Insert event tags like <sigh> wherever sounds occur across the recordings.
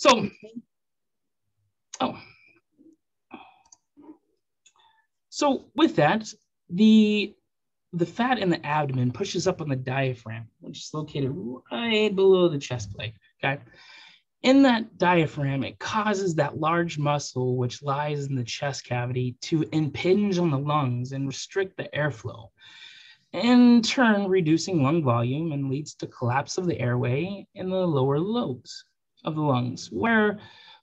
So, oh. So with that, the the fat in the abdomen pushes up on the diaphragm, which is located right below the chest plate. Okay. In that diaphragm, it causes that large muscle which lies in the chest cavity to impinge on the lungs and restrict the airflow, in turn, reducing lung volume and leads to collapse of the airway in the lower lobes of the lungs, where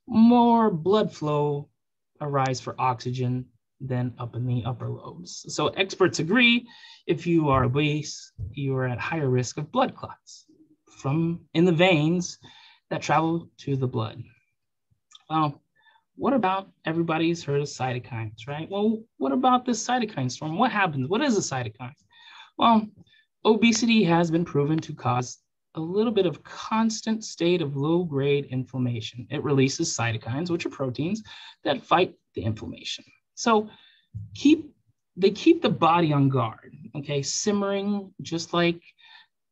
more blood flow arise for oxygen than up in the upper lobes. So experts agree if you are obese, you are at higher risk of blood clots from in the veins that travel to the blood. Well, what about everybody's heard of cytokines, right? Well, what about this cytokine storm? What happens? What is a cytokine? Well, obesity has been proven to cause a little bit of constant state of low grade inflammation. It releases cytokines, which are proteins that fight the inflammation. So keep they keep the body on guard, okay, simmering just like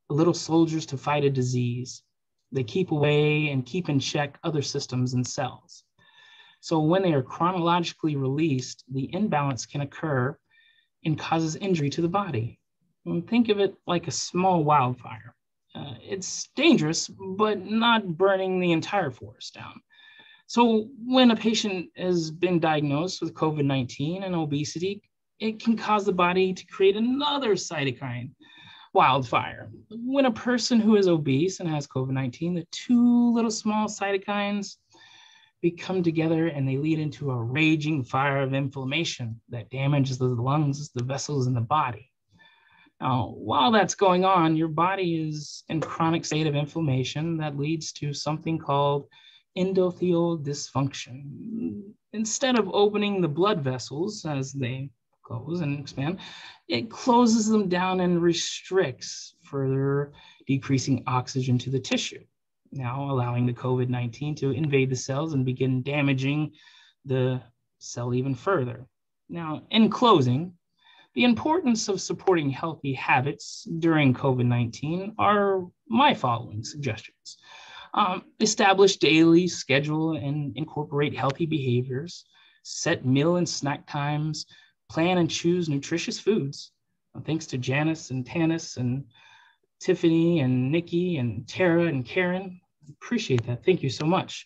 little soldiers to fight a disease. They keep away and keep in check other systems and cells. So when they are chronologically released, the imbalance can occur and causes injury to the body. And think of it like a small wildfire. Uh, it's dangerous, but not burning the entire forest down. So when a patient has been diagnosed with COVID 19 and obesity, it can cause the body to create another cytokine wildfire. When a person who is obese and has COVID 19, the two little small cytokines become together and they lead into a raging fire of inflammation that damages the lungs, the vessels in the body. Now, while that's going on, your body is in chronic state of inflammation that leads to something called endothelial dysfunction. Instead of opening the blood vessels as they close and expand, it closes them down and restricts, further decreasing oxygen to the tissue. Now allowing the COVID 19 to invade the cells and begin damaging the cell even further. Now, in closing, the importance of supporting healthy habits during COVID 19 are my following suggestions. Um, establish daily schedule and incorporate healthy behaviors, set meal and snack times, plan and choose nutritious foods. Thanks to Janice and Tanis and Tiffany and Nikki and Tara and Karen. Appreciate that. Thank you so much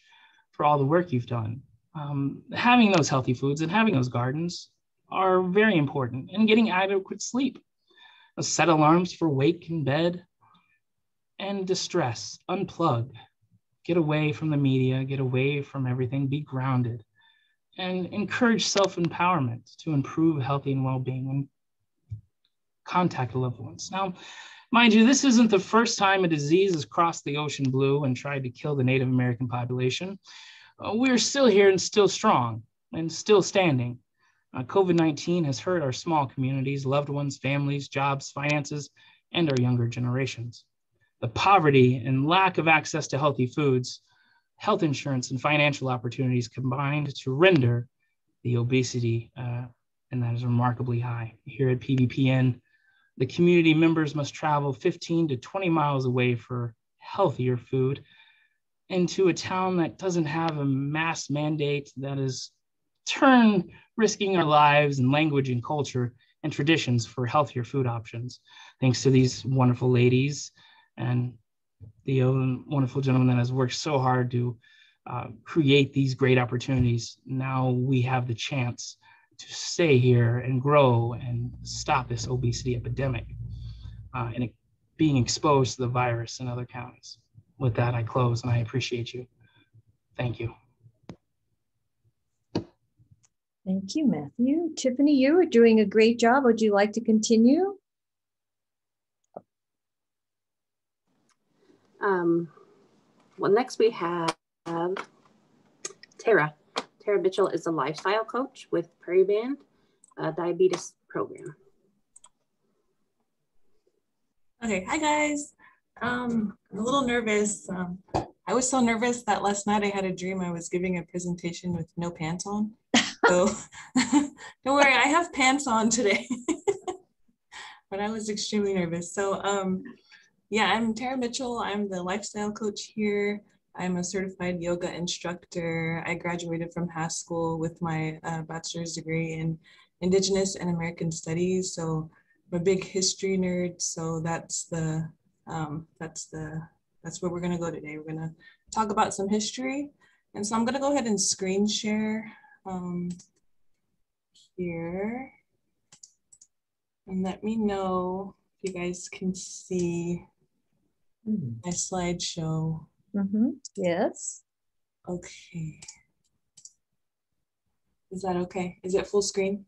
for all the work you've done. Um, having those healthy foods and having those gardens are very important and getting adequate sleep. Set alarms for wake and bed and distress, unplug, get away from the media, get away from everything, be grounded, and encourage self empowerment to improve healthy and well being and contact loved ones. Now, mind you, this isn't the first time a disease has crossed the ocean blue and tried to kill the Native American population. Uh, we're still here and still strong and still standing. Uh, COVID 19 has hurt our small communities, loved ones, families, jobs, finances, and our younger generations the poverty and lack of access to healthy foods, health insurance, and financial opportunities combined to render the obesity, uh, and that is remarkably high. Here at PBPN, the community members must travel 15 to 20 miles away for healthier food into a town that doesn't have a mass mandate that is turn risking our lives and language and culture and traditions for healthier food options. Thanks to these wonderful ladies and the wonderful gentleman that has worked so hard to uh, create these great opportunities. Now we have the chance to stay here and grow and stop this obesity epidemic uh, and being exposed to the virus in other counties. With that, I close and I appreciate you. Thank you. Thank you, Matthew. Tiffany, you are doing a great job. Would you like to continue? Um, well, next we have Tara. Tara Mitchell is a lifestyle coach with Prairie Band Diabetes Program. Okay, hi guys. Um, I'm a little nervous. Um, I was so nervous that last night I had a dream I was giving a presentation with no pants on. So <laughs> don't worry, I have pants on today. <laughs> but I was extremely nervous. So um, yeah, I'm Tara Mitchell. I'm the lifestyle coach here I'm a certified yoga instructor. I graduated from Haskell with my uh, bachelor's degree in Indigenous and American Studies. So I'm a big history nerd. So that's the um, that's the that's where we're gonna go today. We're gonna talk about some history. And so I'm gonna go ahead and screen share um, here. And let me know if you guys can see my slideshow. Mhm. Yes. Okay. Is that okay? Is it full screen?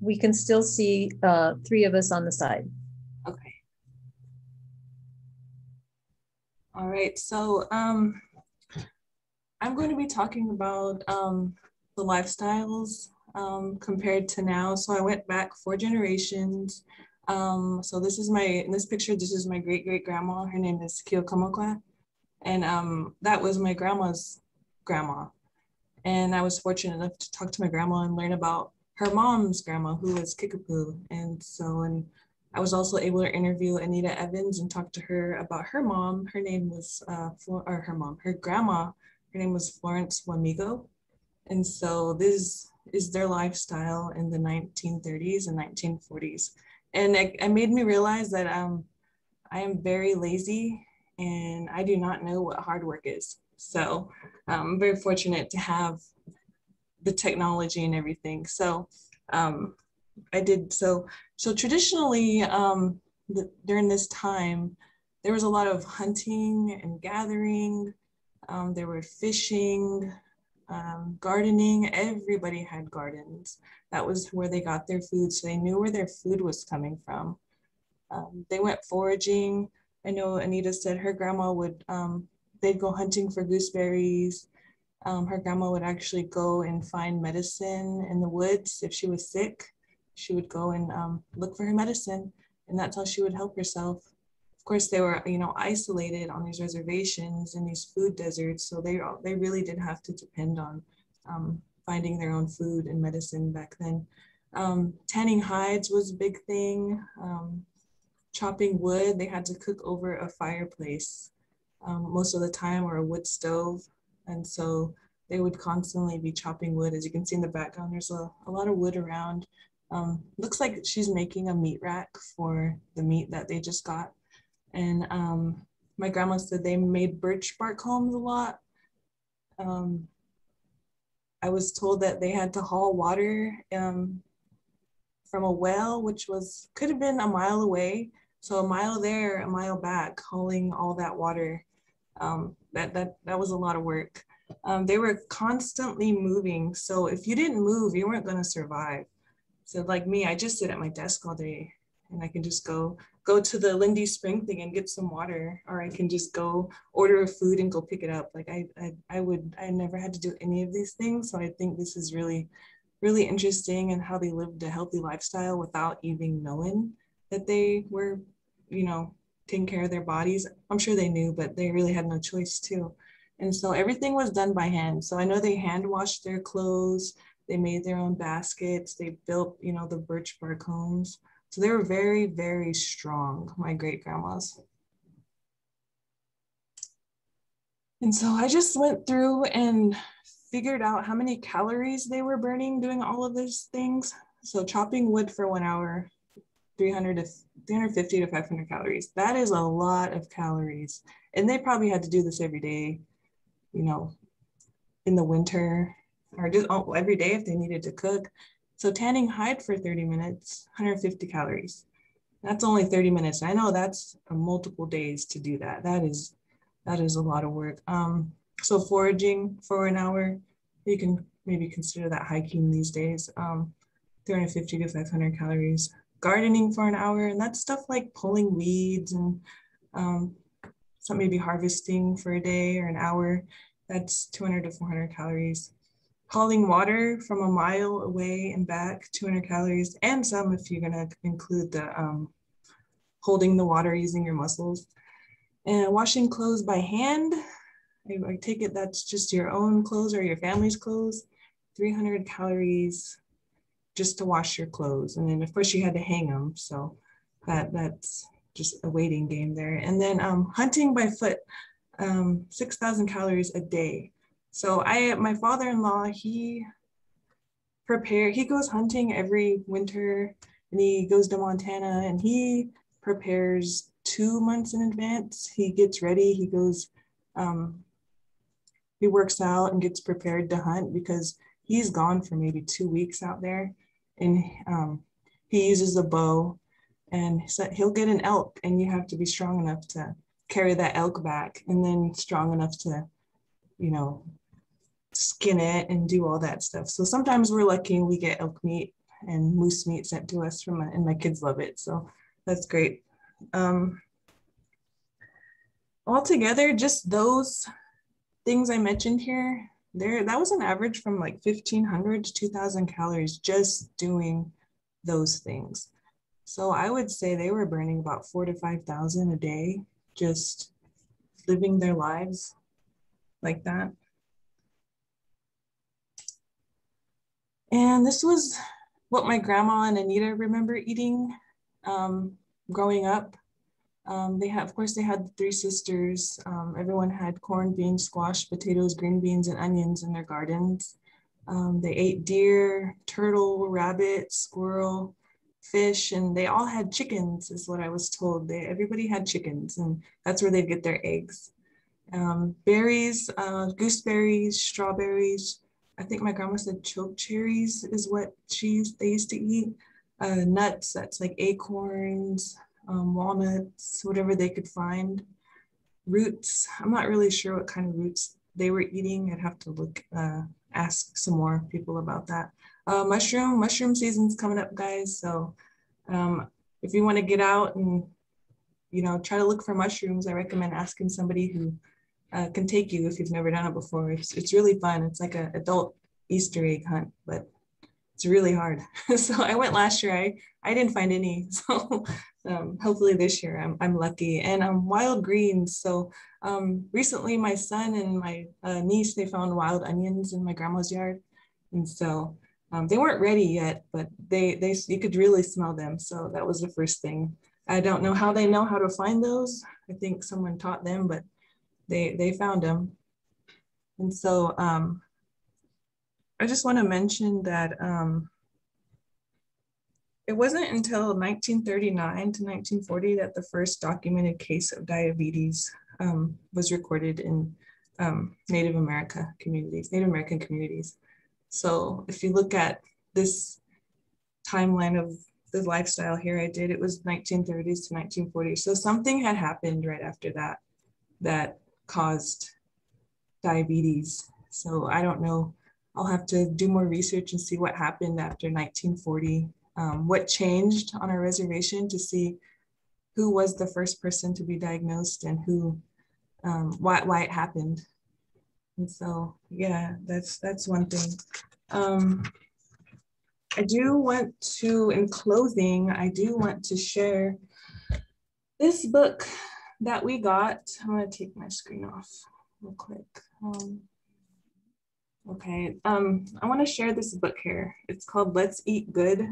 We can still see uh, three of us on the side. Okay. All right, so um, I'm going to be talking about um, the lifestyles um, compared to now. So I went back four generations. Um, so this is my, in this picture, this is my great great grandma. Her name is Keokamokwa. And um, that was my grandma's grandma. And I was fortunate enough to talk to my grandma and learn about her mom's grandma, who was Kickapoo. And so, and I was also able to interview Anita Evans and talk to her about her mom. Her name was, uh, or her mom, her grandma, her name was Florence Wamigo. And so this is their lifestyle in the 1930s and 1940s. And it, it made me realize that um, I am very lazy and I do not know what hard work is. So um, I'm very fortunate to have the technology and everything. So um, I did so. So traditionally, um, the, during this time, there was a lot of hunting and gathering. Um, there were fishing, um, gardening. Everybody had gardens. That was where they got their food. So they knew where their food was coming from. Um, they went foraging. I know Anita said her grandma would, um, they'd go hunting for gooseberries. Um, her grandma would actually go and find medicine in the woods if she was sick. She would go and um, look for her medicine, and that's how she would help herself. Of course, they were, you know, isolated on these reservations in these food deserts, so they they really did have to depend on um, finding their own food and medicine back then. Um, tanning hides was a big thing. Um, chopping wood, they had to cook over a fireplace um, most of the time or a wood stove. And so they would constantly be chopping wood. As you can see in the background, there's a, a lot of wood around. Um, looks like she's making a meat rack for the meat that they just got. And um, my grandma said they made birch bark homes a lot. Um, I was told that they had to haul water um, from a well, which was could have been a mile away. So a mile there, a mile back, hauling all that water. Um, that that that was a lot of work. Um, they were constantly moving, so if you didn't move, you weren't going to survive. So like me, I just sit at my desk all day, and I can just go go to the Lindy Spring thing and get some water, or I can just go order a food and go pick it up. Like I I, I would I never had to do any of these things, so I think this is really really interesting and how they lived a healthy lifestyle without even knowing that they were, you know, taking care of their bodies. I'm sure they knew, but they really had no choice too. And so everything was done by hand. So I know they hand washed their clothes, they made their own baskets, they built, you know, the birch bark homes. So they were very, very strong, my great grandmas. And so I just went through and figured out how many calories they were burning doing all of these things. So chopping wood for one hour, 300 to 350 to 500 calories. That is a lot of calories. And they probably had to do this every day, you know, in the winter or just every day if they needed to cook. So tanning hide for 30 minutes, 150 calories. That's only 30 minutes. I know that's multiple days to do that. That is that is a lot of work. Um, so foraging for an hour, you can maybe consider that hiking these days. Um, 350 to 500 calories gardening for an hour, and that's stuff like pulling weeds and um, some maybe harvesting for a day or an hour. That's 200 to 400 calories. Hauling water from a mile away and back, 200 calories, and some if you're gonna include the um, holding the water using your muscles. And washing clothes by hand, I, I take it that's just your own clothes or your family's clothes, 300 calories, just to wash your clothes. And then of course you had to hang them. So that that's just a waiting game there. And then um, hunting by foot. um, 6,000 calories a day. So I, my father-in-law, he prepare, he goes hunting every winter and he goes to Montana and he prepares two months in advance. He gets ready, he goes, um, he works out and gets prepared to hunt because he's gone for maybe two weeks out there and um, he uses a bow and so he'll get an elk and you have to be strong enough to carry that elk back and then strong enough to you know skin it and do all that stuff. So sometimes we're lucky we get elk meat and moose meat sent to us from and my kids love it. So that's great. Um altogether just those things i mentioned here there that was an average from like 1500 to 2000 calories just doing those things. So I would say they were burning about four to 5,000 a day, just living their lives like that. And this was what my grandma and Anita remember eating um, growing up. Um, they had, of course, they had three sisters. Um, everyone had corn, beans, squash, potatoes, green beans, and onions in their gardens. Um, they ate deer, turtle, rabbit, squirrel, fish and they all had chickens is what i was told they everybody had chickens and that's where they'd get their eggs um, berries uh, gooseberries strawberries i think my grandma said choke cherries is what she used they used to eat. Uh, nuts that's like acorns um, walnuts whatever they could find. Roots i'm not really sure what kind of roots they were eating. I'd have to look uh, ask some more people about that. Uh, mushroom mushroom season's coming up guys so um, if you want to get out and you know try to look for mushrooms i recommend asking somebody who uh, can take you if you've never done it before. It's, it's really fun. It's like an adult easter egg hunt but it's really hard. <laughs> So i went last year. I i didn't find any. <laughs> So um, hopefully this year I'm, I'm lucky. And um, wild greens. So um, recently my son and my uh, niece they found wild onions in my grandma's yard. And so um, they weren't ready yet, but they, they, you could really smell them. So that was the first thing. I don't know how they know how to find those. I think someone taught them, but they, they found them. And so um, I just want to mention that um, it wasn't until 1939 to 1940 that the first documented case of diabetes um, was recorded in um, Native America communities, Native American communities. So if you look at this timeline of the lifestyle here I did, it was 1930s to 1940s. So something had happened right after that that caused diabetes. So I don't know. I'll have to do more research and see what happened after 1940, um, what changed on our reservation to see who was the first person to be diagnosed and who, um, why, why it happened. And so, yeah, that's that's one thing. Um, I do want to, in closing, I do want to share this book that we got. I'm gonna take my screen off real quick. Um, okay, um, I wanna share this book here. It's called Let's Eat Good.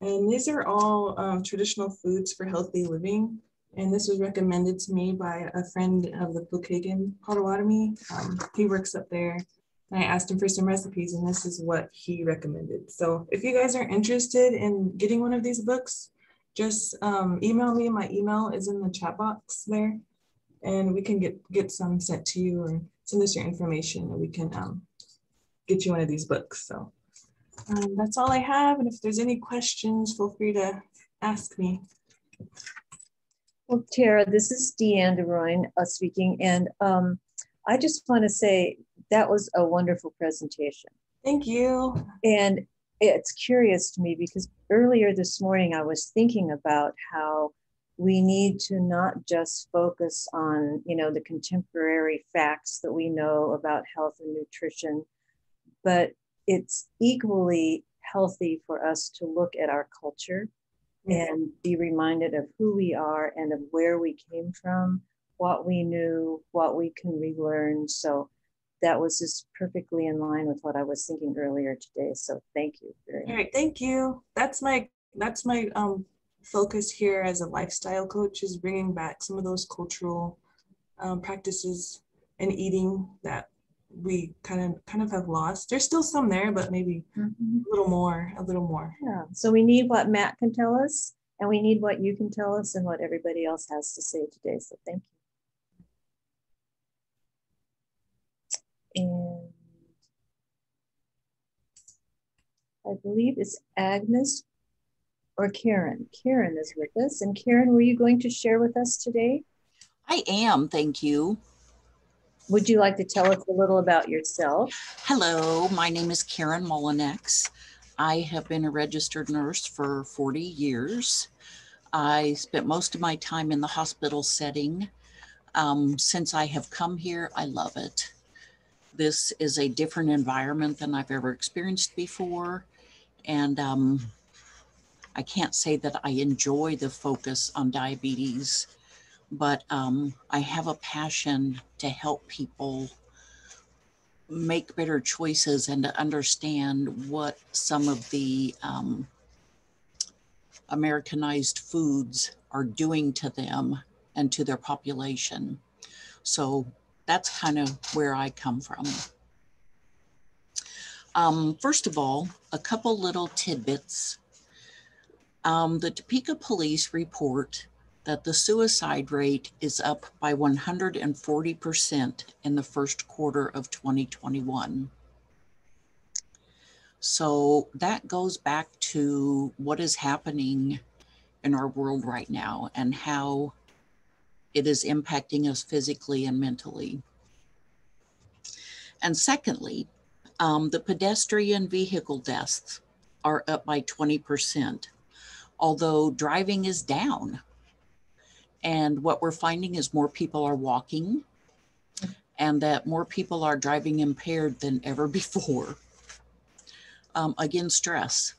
And these are all um, traditional foods for healthy living. And this was recommended to me by a friend of the Pokagon Potawatomi. Um, he works up there. And I asked him for some recipes, and this is what he recommended. So if you guys are interested in getting one of these books, just um, email me. My email is in the chat box there, and we can get, get some sent to you or send us your information, and we can um, get you one of these books. So um, that's all I have. And if there's any questions, feel free to ask me. Well, Tara, this is Deanne DeRoyne uh, speaking, and um, I just want to say that was a wonderful presentation. Thank you. And it's curious to me because earlier this morning I was thinking about how we need to not just focus on, you know, the contemporary facts that we know about health and nutrition, but it's equally healthy for us to look at our culture mm-hmm. and be reminded of who we are and of where we came from, what we knew, what we can relearn. So that was just perfectly in line with what I was thinking earlier today. So thank you very much. All right, thank you. That's my that's my um, focus here as a lifestyle coach is bringing back some of those cultural um, practices and eating that we kind of kind of have lost. There's still some there, but maybe Mhm. a little more, a little more. Yeah, so we need what Matt can tell us, and we need what you can tell us and what everybody else has to say today, so thank you. I believe it's Agnes or Karen. Karen is with us, and Karen, were you going to share with us today? I am, thank you. Would you like to tell us a little about yourself? Hello, my name is Karen Mullinex. I have been a registered nurse for 40 years. I spent most of my time in the hospital setting. Um, since I have come here, I love it. This is a different environment than I've ever experienced before. And um, I can't say that I enjoy the focus on diabetes, but um, I have a passion to help people make better choices and to understand what some of the um, Americanized foods are doing to them and to their population. So that's kind of where I come from. Um, first of all, a couple little tidbits. Um, the Topeka police report that the suicide rate is up by 140% in the first quarter of 2021. So that goes back to what is happening in our world right now and how it is impacting us physically and mentally. And secondly, um, the pedestrian vehicle deaths are up by 20%, although driving is down. And what we're finding is more people are walking and that more people are driving impaired than ever before. Um, again, stress.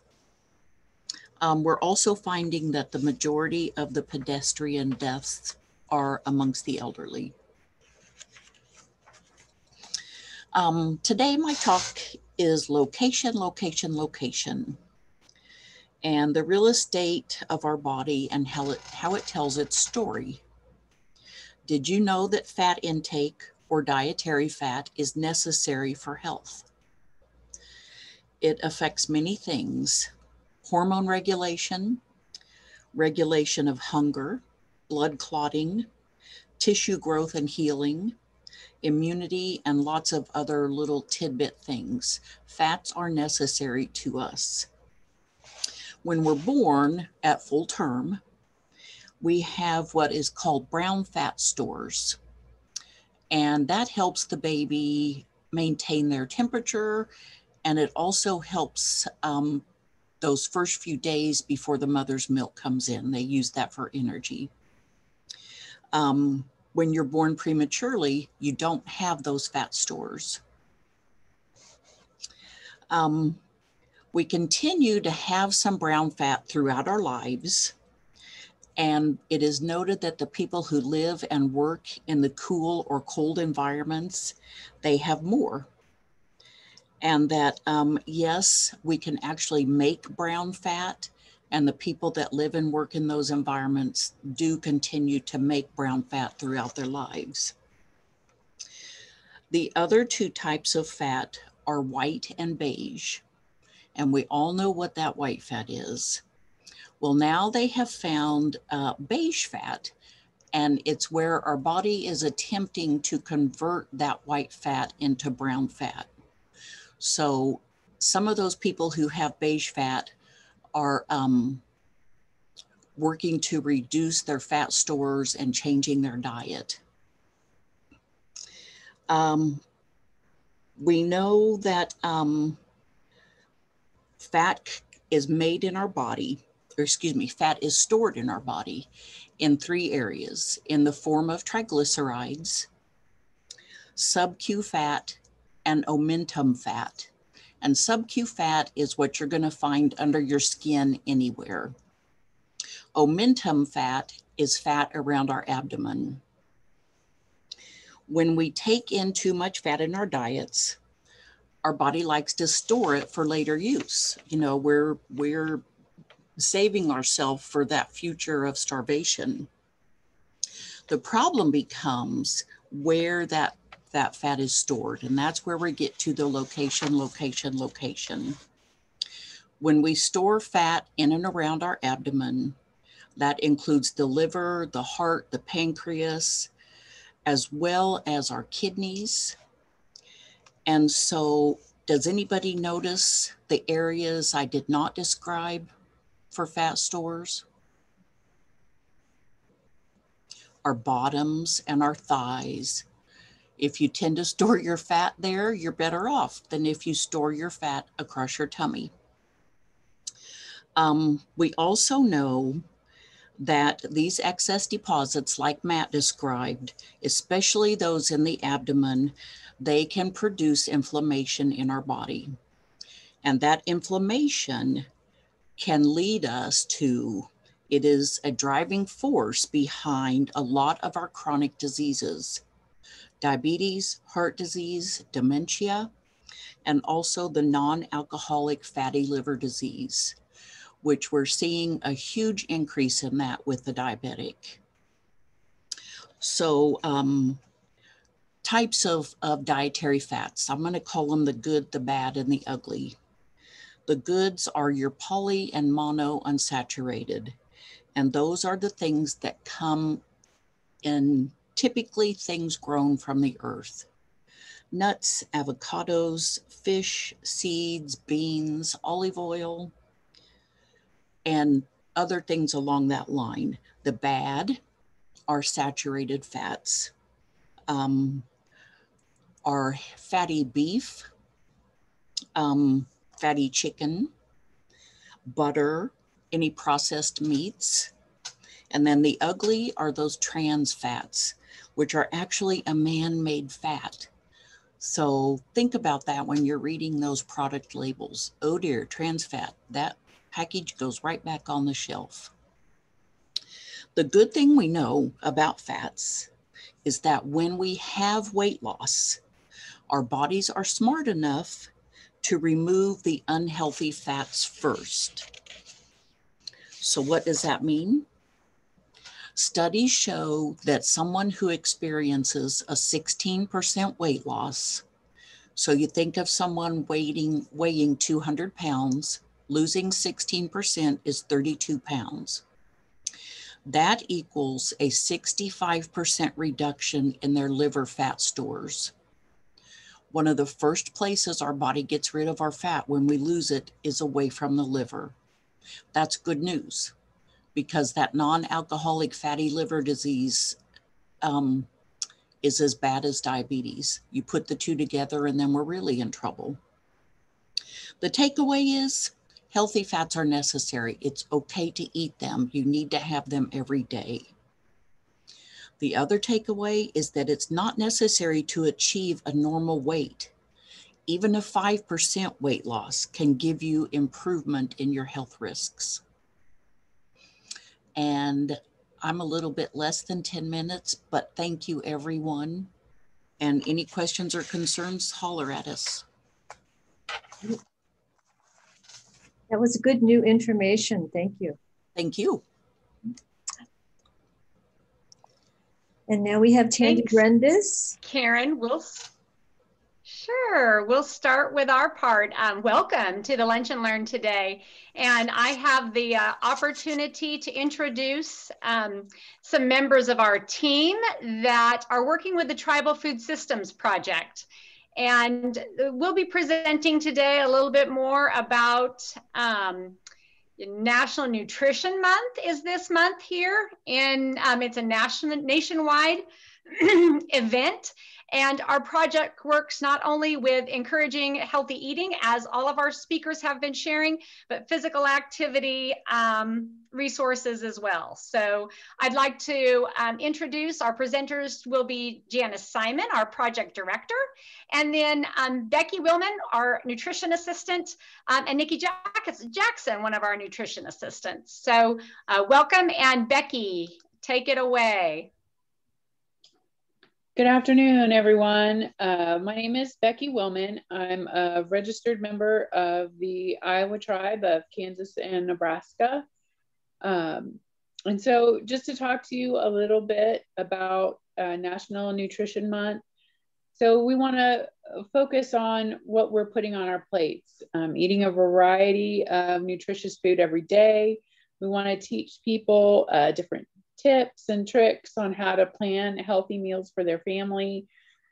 Um, we're also finding that the majority of the pedestrian deaths are amongst the elderly. Um, today, my talk is location, location, location, and the real estate of our body and how it, how it tells its story. Did you know that fat intake or dietary fat is necessary for health? It affects many things hormone regulation, regulation of hunger, blood clotting, tissue growth and healing, immunity, and lots of other little tidbit things. Fats are necessary to us. When we're born at full term, we have what is called brown fat stores. And that helps the baby maintain their temperature. And it also helps um, those first few days before the mother's milk comes in. They use that for energy. Um, when you're born prematurely, you don't have those fat stores. Um, we continue to have some brown fat throughout our lives. And it is noted that the people who live and work in the cool or cold environments, they have more. And that, um, yes, we can actually make brown fat, and the people that live and work in those environments do continue to make brown fat throughout their lives. The other two types of fat are white and beige. And we all know what that white fat is. Well, now they have found uh, beige fat, and it's where our body is attempting to convert that white fat into brown fat. So, some of those people who have beige fat are um, working to reduce their fat stores and changing their diet. Um, we know that um, fat is made in our body, or excuse me, fat is stored in our body in three areas in the form of triglycerides, sub-Q fat, and omentum fat. And sub-Q fat is what you're going to find under your skin anywhere. Omentum fat is fat around our abdomen. When we take in too much fat in our diets, our body likes to store it for later use. You know, we're we're saving ourselves for that future of starvation. The problem becomes where that that fat is stored. And that's where we get to the location, location, location. When we store fat in and around our abdomen, that includes the liver, the heart, the pancreas, as well as our kidneys. And so, does anybody notice the areas I did not describe for fat stores? Our bottoms and our thighs. If you tend to store your fat there, you're better off than if you store your fat across your tummy. Um, we also know that these excess deposits, like Matt described, especially those in the abdomen, they can produce inflammation in our body. And that inflammation can lead us to, it is a driving force behind a lot of our chronic diseases diabetes, heart disease, dementia, and also the non alcoholic fatty liver disease which we're seeing a huge increase in that with the diabetic. So um, types of, of dietary fats, I'm gonna call them the good, the bad, and the ugly. The goods are your poly and mono unsaturated. And those are the things that come in typically things grown from the earth. Nuts, avocados, fish, seeds, beans, olive oil, and other things along that line. The bad are saturated fats, um, are fatty beef, um, fatty chicken, butter, any processed meats. And then the ugly are those trans fats, which are actually a man made fat. So think about that when you're reading those product labels. Oh dear, trans fat, that package goes right back on the shelf. The good thing we know about fats is that when we have weight loss, our bodies are smart enough to remove the unhealthy fats first. So, what does that mean? Studies show that someone who experiences a 16% weight loss, so you think of someone weighing, weighing 200 pounds, losing 16% is 32 pounds. That equals a 65% reduction in their liver fat stores. One of the first places our body gets rid of our fat when we lose it is away from the liver. That's good news because that non alcoholic fatty liver disease um, is as bad as diabetes. You put the two together, and then we're really in trouble. The takeaway is Healthy fats are necessary. It's okay to eat them. You need to have them every day. The other takeaway is that it's not necessary to achieve a normal weight. Even a 5% weight loss can give you improvement in your health risks. And I'm a little bit less than 10 minutes, but thank you, everyone. And any questions or concerns, holler at us. That was good new information. Thank you. Thank you. And now we have Tandy Brendis. Karen, we'll Sure. We'll start with our part. Um, welcome to the Lunch and Learn today. And I have the uh, opportunity to introduce um, some members of our team that are working with the Tribal Food Systems Project. And we'll be presenting today a little bit more about um, National Nutrition Month is this month here. And um, it's a national, nationwide <clears throat> event. And our project works not only with encouraging healthy eating, as all of our speakers have been sharing, but physical activity um, resources as well. So I'd like to um, introduce our presenters will be Janice Simon, our project director, and then um, Becky Willman, our nutrition assistant, um, and Nikki Jackson, one of our nutrition assistants. So uh, welcome, and Becky, take it away. Good afternoon, everyone. Uh, my name is Becky Willman. I'm a registered member of the Iowa tribe of Kansas and Nebraska. Um, and so, just to talk to you a little bit about uh, National Nutrition Month. So we want to focus on what we're putting on our plates, um, eating a variety of nutritious food every day. We want to teach people uh, different tips and tricks on how to plan healthy meals for their family,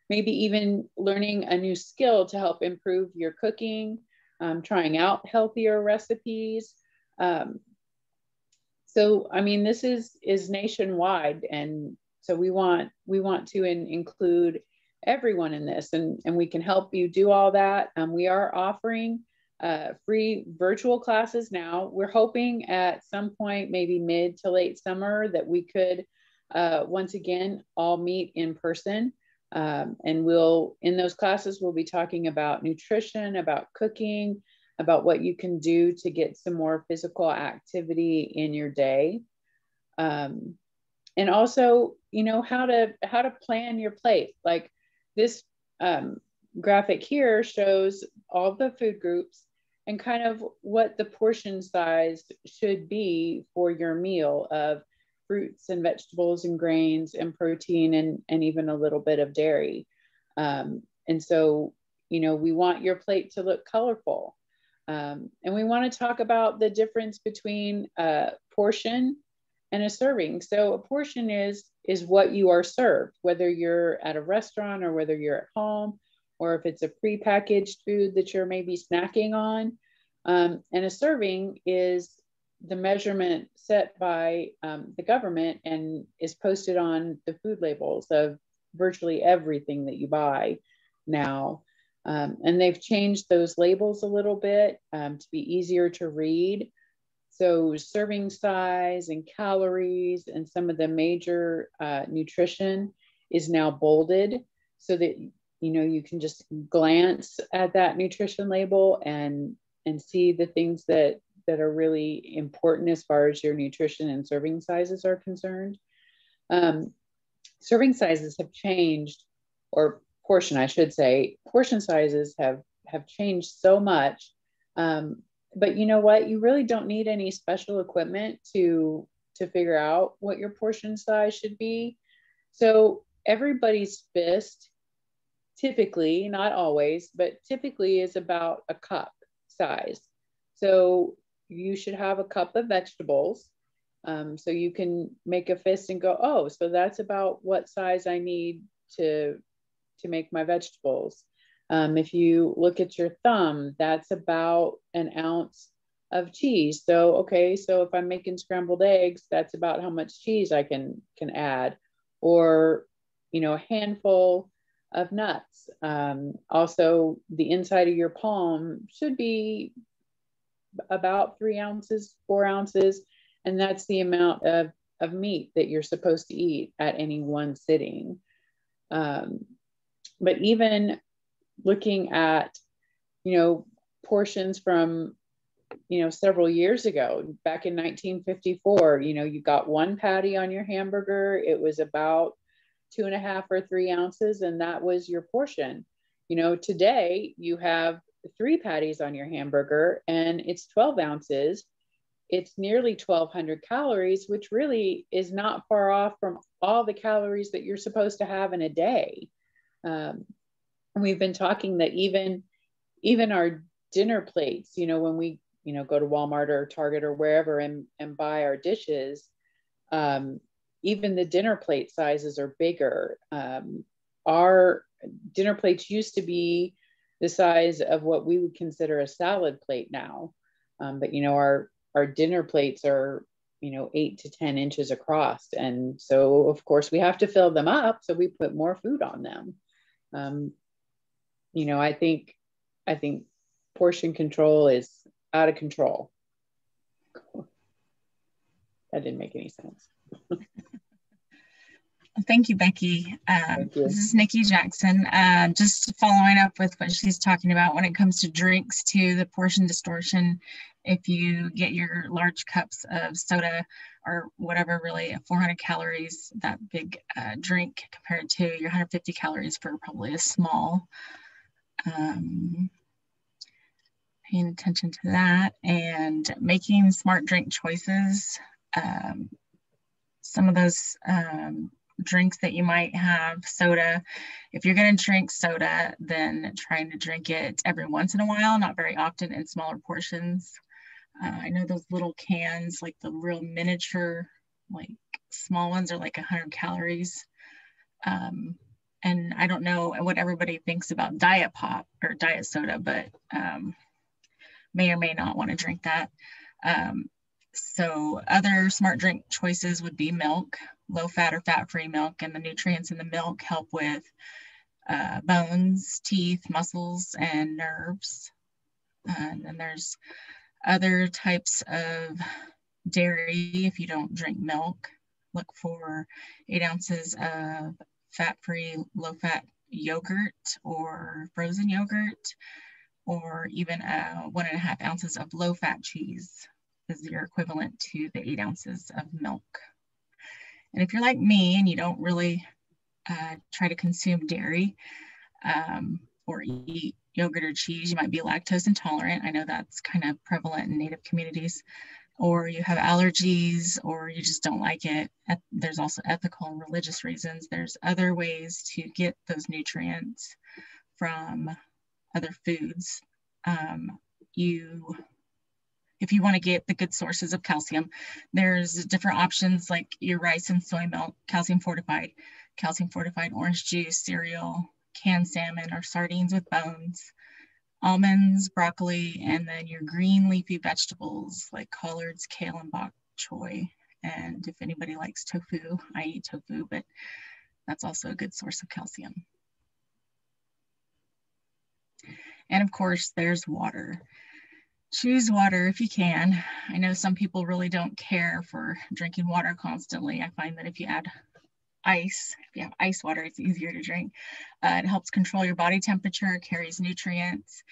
maybe even learning a new skill to help improve your cooking, um, trying out healthier recipes. Um, so, I mean, this is is nationwide, and so we want we want to in, include everyone in this, and and we can help you do all that. Um, we are offering uh, free virtual classes now. We're hoping at some point, maybe mid to late summer, that we could uh, once again all meet in person. Um, and we'll, in those classes, we'll be talking about nutrition, about cooking, about what you can do to get some more physical activity in your day. Um, and also, you know, how to, how to plan your plate. Like this um, graphic here shows all the food groups and kind of what the portion size should be for your meal of fruits and vegetables and grains and protein and, and even a little bit of dairy. Um, and so, you know, we want your plate to look colorful. Um, and we want to talk about the difference between a portion and a serving. So a portion is is what you are served, whether you're at a restaurant or whether you're at home, or if it's a prepackaged food that you're maybe snacking on. Um, and a serving is the measurement set by um, the government and is posted on the food labels of virtually everything that you buy now. Um, and they've changed those labels a little bit um, to be easier to read. So, serving size and calories and some of the major uh, nutrition is now bolded so that you know you can just glance at that nutrition label and and see the things that that are really important as far as your nutrition and serving sizes are concerned. Um, serving sizes have changed, or portion, I should say, portion sizes have have changed so much. Um, but you know what? You really don't need any special equipment to to figure out what your portion size should be. So everybody's fist, typically, not always, but typically is about a cup size. So you should have a cup of vegetables. Um, so you can make a fist and go, oh, so that's about what size I need to, to make my vegetables. Um, if you look at your thumb, that's about an ounce of cheese. So, okay, so if I'm making scrambled eggs, that's about how much cheese I can, can add. Or, you know, a handful of nuts. Um, also, the inside of your palm should be about three ounces, four ounces, and that's the amount of, of meat that you're supposed to eat at any one sitting. Um, but even looking at, you know, portions from, you know, several years ago, back in 1954, you know, you got one patty on your hamburger, it was about two and a half or three ounces, and that was your portion. You know, today you have three patties on your hamburger and it's 12 ounces. It's nearly 1200 calories, which really is not far off from all the calories that you're supposed to have in a day. Um, we've been talking that even even our dinner plates, you know, when we you know go to Walmart or Target or wherever and and buy our dishes, um, even the dinner plate sizes are bigger. Um, our dinner plates used to be the size of what we would consider a salad plate now. Um, but you know, our our dinner plates are you know eight to ten inches across, and so of course we have to fill them up. So we put more food on them. Um, you know, I think I think portion control is out of control. <laughs> That didn't make any sense. <laughs> Thank you, Becky. Um, Thank you. This is Nikki Jackson. Uh, just following up with what she's talking about when it comes to drinks, to the portion distortion. If you get your large cups of soda or whatever, really 400 calories, that big uh, drink compared to your 150 calories for probably a small. Um, paying attention to that and making smart drink choices. Um, some of those um, drinks that you might have, soda. If you're going to drink soda, then trying to drink it every once in a while, not very often in smaller portions. Uh, I know those little cans, like the real miniature, like small ones, are like 100 calories. Um, and I don't know what everybody thinks about diet pop or diet soda, but um, may or may not want to drink that. Um, so other smart drink choices would be milk, low fat or fat free milk, and the nutrients in the milk help with uh, bones, teeth, muscles, and nerves. And then there's other types of dairy if you don't drink milk. Look for eight ounces of fat free, low fat yogurt or frozen yogurt, or even uh, one and a half ounces of low fat cheese is your equivalent to the eight ounces of milk. And if you're like me and you don't really uh, try to consume dairy um, or eat yogurt or cheese, you might be lactose intolerant. I know that's kind of prevalent in Native communities. Or you have allergies, or you just don't like it. There's also ethical and religious reasons. There's other ways to get those nutrients from other foods. Um, you if you want to get the good sources of calcium. There's different options like your rice and soy milk, calcium fortified, calcium fortified orange juice, cereal, canned salmon or sardines with bones, almonds, broccoli, and then your green leafy vegetables like collards, kale, and bok choy. And if anybody likes tofu, I eat tofu, but that's also a good source of calcium. And of course, there's water choose water if you can. I know some people really don't care for drinking water constantly. I find that if you add ice, if you have ice water, it's easier to drink. Uh, it helps control your body temperature, carries nutrients,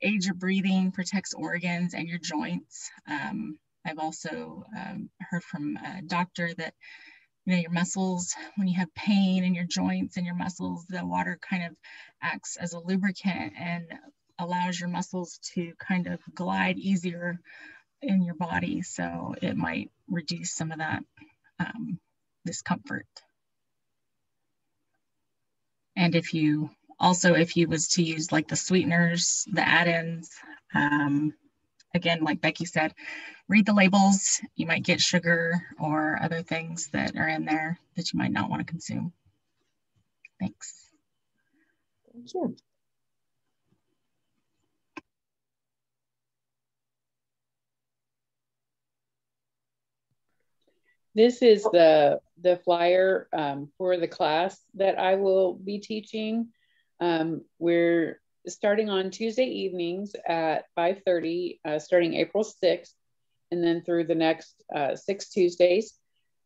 aids your breathing, protects organs and your joints. Um, I've also um, heard from a doctor that you know your muscles when you have pain in your joints and your muscles the water kind of acts as a lubricant and allows your muscles to kind of glide easier in your body. So it might reduce some of that um, discomfort. And if you also, if you was to use like the sweeteners, the add-ins, um, again, like Becky said, read the labels. You might get sugar or other things that are in there that you might not want to consume. Thanks. Thank you. This is the, the flyer um, for the class that I will be teaching. Um, we're starting on Tuesday evenings at 5.30, uh, starting April 6th, and then through the next uh, six Tuesdays.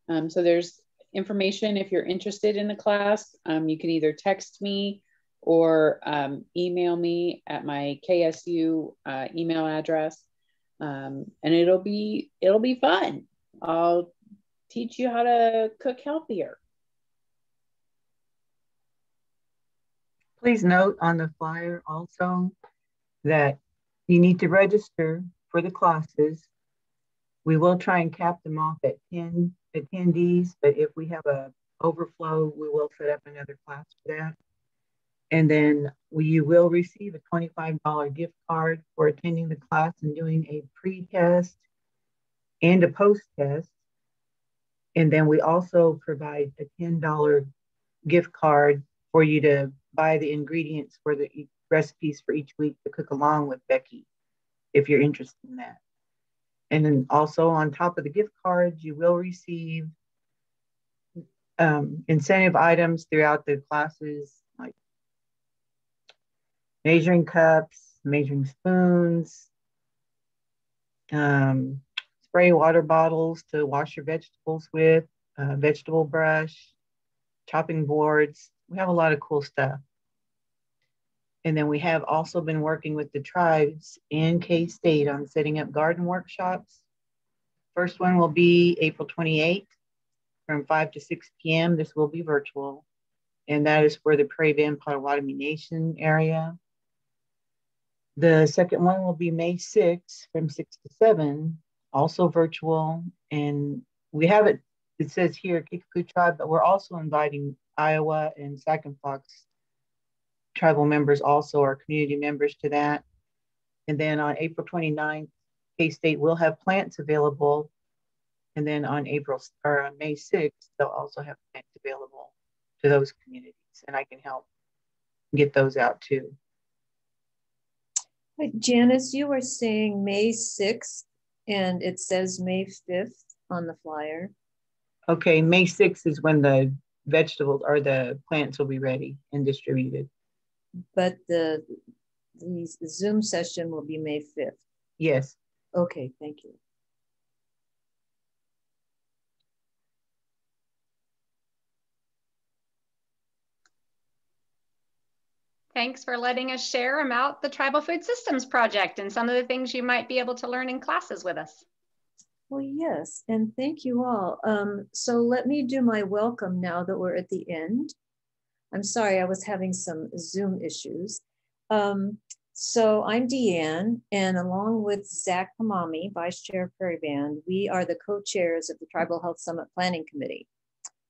Um, so there's information if you're interested in the class. Um, you can either text me or um, email me at my KSU uh, email address. Um, and it'll be it'll be fun. I'll teach you how to cook healthier. Please note on the flyer also that you need to register for the classes. We will try and cap them off at 10 attendees, but if we have a overflow, we will set up another class for that. And then we, you will receive a $25 gift card for attending the class and doing a pre-test and a post-test. And then we also provide a $10 gift card for you to buy the ingredients for the recipes for each week to cook along with Becky, if you're interested in that. And then also on top of the gift cards, you will receive um, incentive items throughout the classes, like measuring cups, measuring spoons, um, spray water bottles to wash your vegetables with, uh, vegetable brush, chopping boards. We have a lot of cool stuff. And then we have also been working with the tribes in K-State on setting up garden workshops. First one will be April 28th from 5 to 6 p.m. This will be virtual. And that is for the Prairie Band Potawatomi Nation area. The second one will be May 6th from 6 to 7 also virtual. And we have it it says here Kickapoo tribe, but we're also inviting Iowa and Sac and Fox tribal members also are community members to that. And then on April 29th, K-State will have plants available. And then on April or on May 6th, they'll also have plants available to those communities. And I can help get those out too. Janice, you were saying May 6th and it says May 5th on the flyer. Okay, May 6th is when the vegetables or the plants will be ready and distributed. But the, the Zoom session will be May 5th. Yes. Okay, thank you. Thanks for letting us share about the Tribal Food Systems Project and some of the things you might be able to learn in classes with us. Well, yes, and thank you all. Um, so let me do my welcome now that we're at the end. I'm sorry, I was having some Zoom issues. Um, so I'm Deanne, and along with Zach Pahmahmie, Vice Chair of Prairie Band, we are the co-chairs of the Tribal Health Summit Planning Committee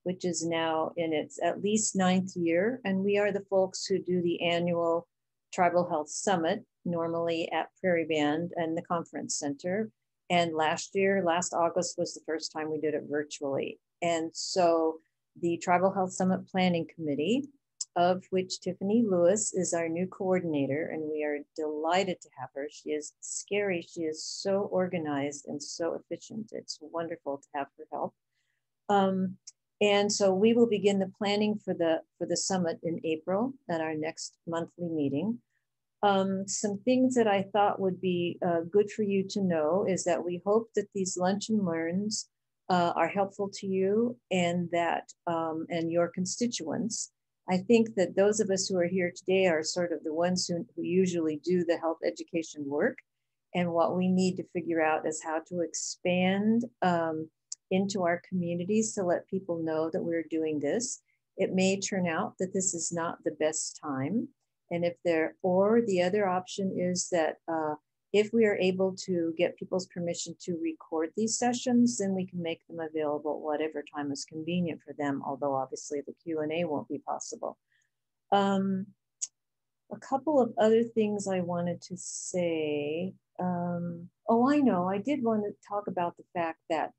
which is now in its at least ninth year. And we are the folks who do the annual Tribal Health Summit, normally at Prairie Band and the Conference Center. And last year, last August was the first time we did it virtually. And so the Tribal Health Summit Planning Committee, of which Tiffany Lewis is our new coordinator, and we are delighted to have her. She is scary. She is so organized and so efficient. It's wonderful to have her help. Um, and so we will begin the planning for the for the summit in April at our next monthly meeting. Um, some things that I thought would be uh, good for you to know is that we hope that these lunch and learns uh, are helpful to you and that um, and your constituents. I think that those of us who are here today are sort of the ones who, who usually do the health education work. And what we need to figure out is how to expand um, into our communities to let people know that we're doing this. It may turn out that this is not the best time. And if there, or the other option is that uh, if we are able to get people's permission to record these sessions, then we can make them available whatever time is convenient for them, although obviously the Q&A won't be possible. Um, a couple of other things I wanted to say. Um, oh, I know, I did want to talk about the fact that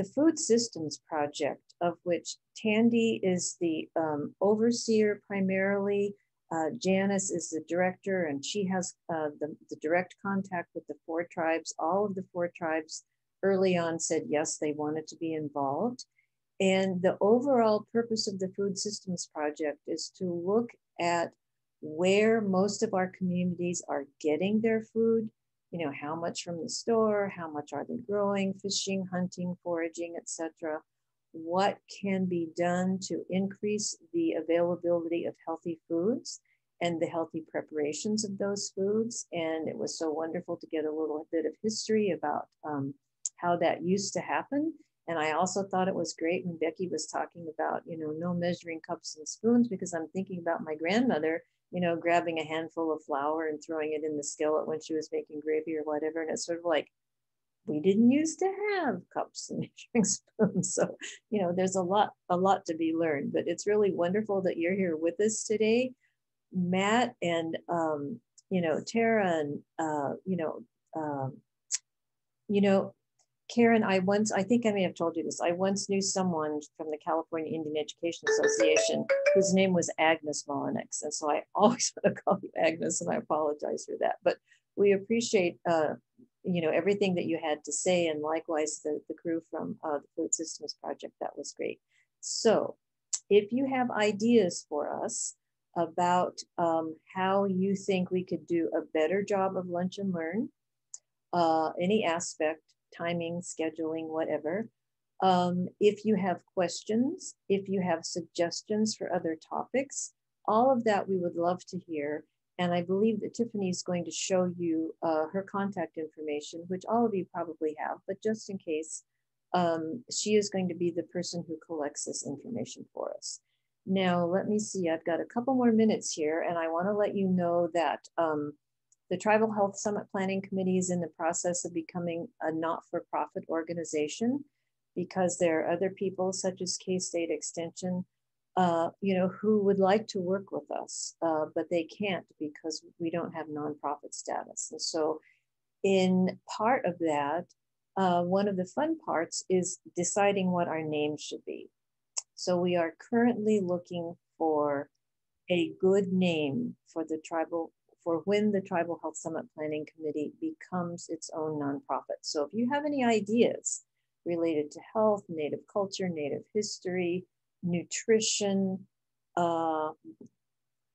the Food Systems Project, of which Tandy is the um, overseer primarily. Uh, Janice is the director, and she has uh, the, the direct contact with the four tribes. All of the four tribes early on said yes, they wanted to be involved. And the overall purpose of the Food Systems Project is to look at where most of our communities are getting their food you know, how much from the store, how much are they growing, fishing, hunting, foraging, etc. What can be done to increase the availability of healthy foods and the healthy preparations of those foods. And it was so wonderful to get a little bit of history about um, how that used to happen. And I also thought it was great when Becky was talking about, you know, no measuring cups and spoons, because I'm thinking about my grandmother you know, grabbing a handful of flour and throwing it in the skillet when she was making gravy or whatever. And it's sort of like, we didn't used to have cups and <laughs> measuring spoons. So, you know, there's a lot, a lot to be learned, but it's really wonderful that you're here with us today. Matt and, um, you know, Tara and, uh, you know, um, you know, Karen, I once, I think I may have told you this. I once knew someone from the California Indian Education Association whose name was Agnes Molyneux. And so I <laughs> always want to call you Agnes and I apologize for that. But we appreciate, uh, you know, everything that you had to say and likewise the, the crew from uh, the Food Systems Project, that was great. So if you have ideas for us about um, how you think we could do a better job of lunch and learn, uh, any aspect, timing, scheduling, whatever. Um, if you have questions, if you have suggestions for other topics, all of that we would love to hear. And I believe that Tiffany is going to show you uh, her contact information, which all of you probably have, but just in case, um, she is going to be the person who collects this information for us. Now, let me see, I've got a couple more minutes here, and I wanna let you know that um, the Tribal Health Summit Planning Committee is in the process of becoming a not-for-profit organization. because there are other people such as K-State Extension, uh, you know, who would like to work with us, uh, but they can't because we don't have nonprofit status. And so in part of that, uh, one of the fun parts is deciding what our name should be. So we are currently looking for a good name for the tribal for when the Tribal Health Summit Planning Committee becomes its own nonprofit. So if you have any ideas related to health, native culture, native history, nutrition, uh,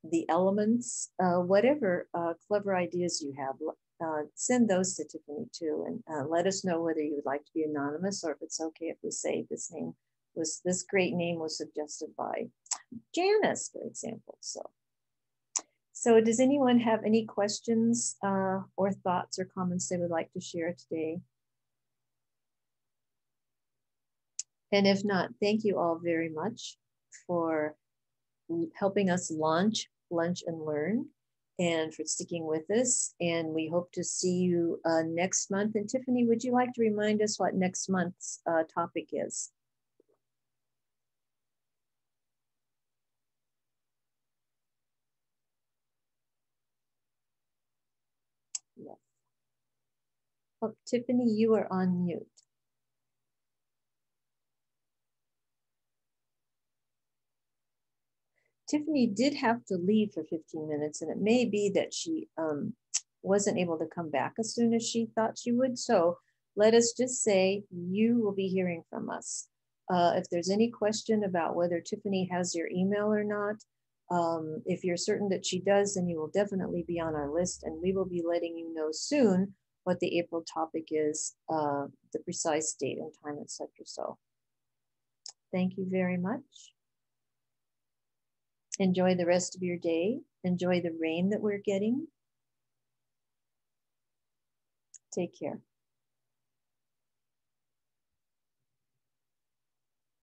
the elements, uh, whatever uh, clever ideas you have, uh, send those to Tiffany too, and uh, let us know whether you would like to be anonymous or if it's okay if we say this name was this great name was suggested by Janice, for example. So, so does anyone have any questions uh, or thoughts or comments they would like to share today? And if not, thank you all very much for helping us launch Lunch and Learn and for sticking with us. And we hope to see you uh, next month. And Tiffany, would you like to remind us what next month's uh, topic is? Yes. Oh, Tiffany, you are on mute. Tiffany did have to leave for 15 minutes, and it may be that she um, wasn't able to come back as soon as she thought she would. So let us just say you will be hearing from us. Uh, if there's any question about whether Tiffany has your email or not, um, if you're certain that she does, then you will definitely be on our list, and we will be letting you know soon what the April topic is, uh, the precise date and time, etc. So thank you very much. Enjoy the rest of your day. Enjoy the rain that we're getting. Take care.